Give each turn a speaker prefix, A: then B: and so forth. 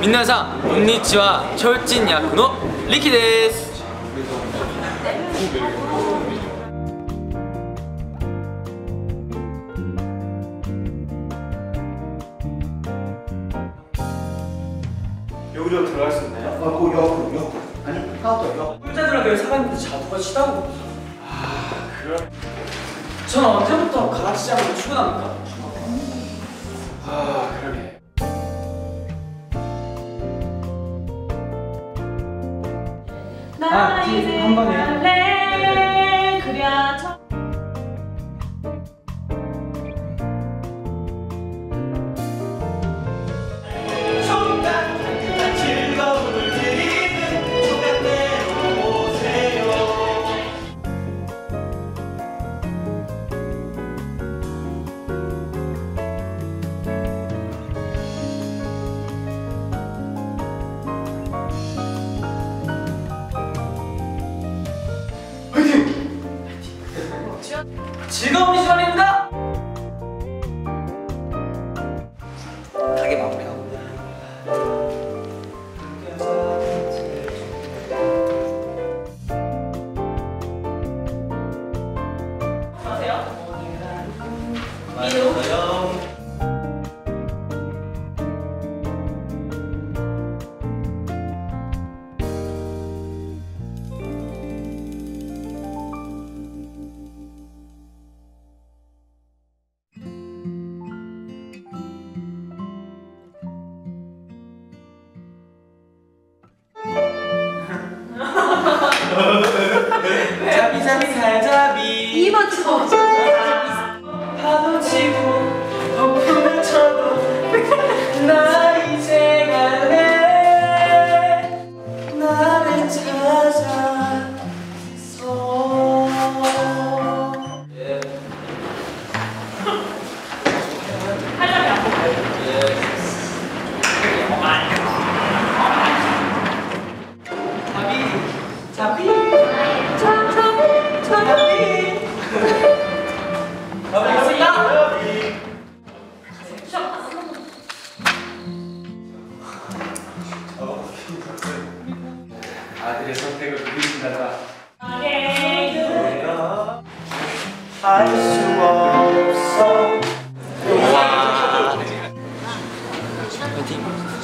A: 민나상 온니치와 철진 야쿠노 리키 데스.
B: 여기로 들어갈 수 있나요?
C: 어, 그 역, 역. 아니, 카운터 역.
A: 홀자들한테 사람인데 자두가 치다고.
B: 아, 그럼
A: 저는 언제부터 가라치장으로 출근합니까?
B: 아,
A: 한 번에요?
D: 갈래
A: 즐거운 시간입니다. 가게 마무리하고. 자비 자비 살자비
D: 이번 주
A: 파도 치고 폭풍을 쳐도 나 이제 갈래. 나를 찾아
B: 아들의 선택을
D: 부르신다다. 내가
B: 알수 없어. 와. 파이팅.